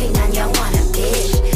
clean and you want a bitch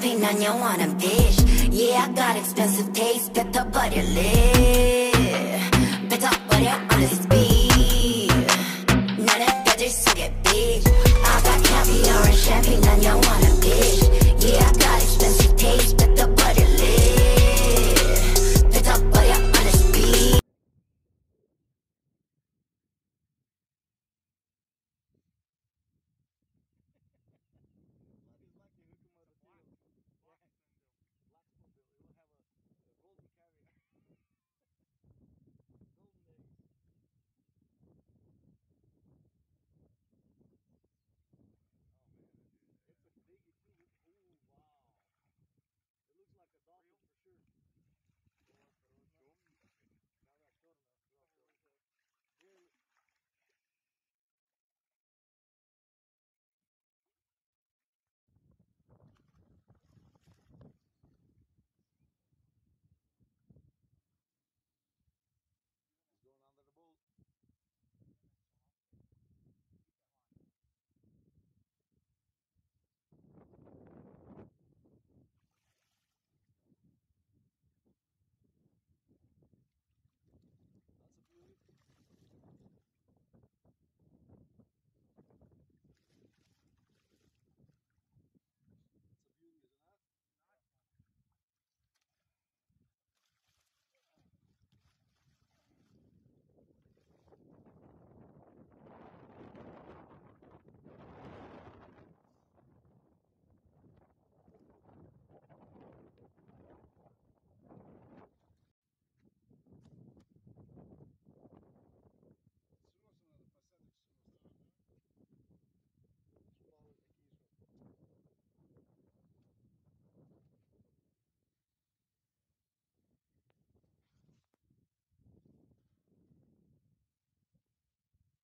champagne on your wanna bitch. Yeah, I got expensive taste, get the butter lit.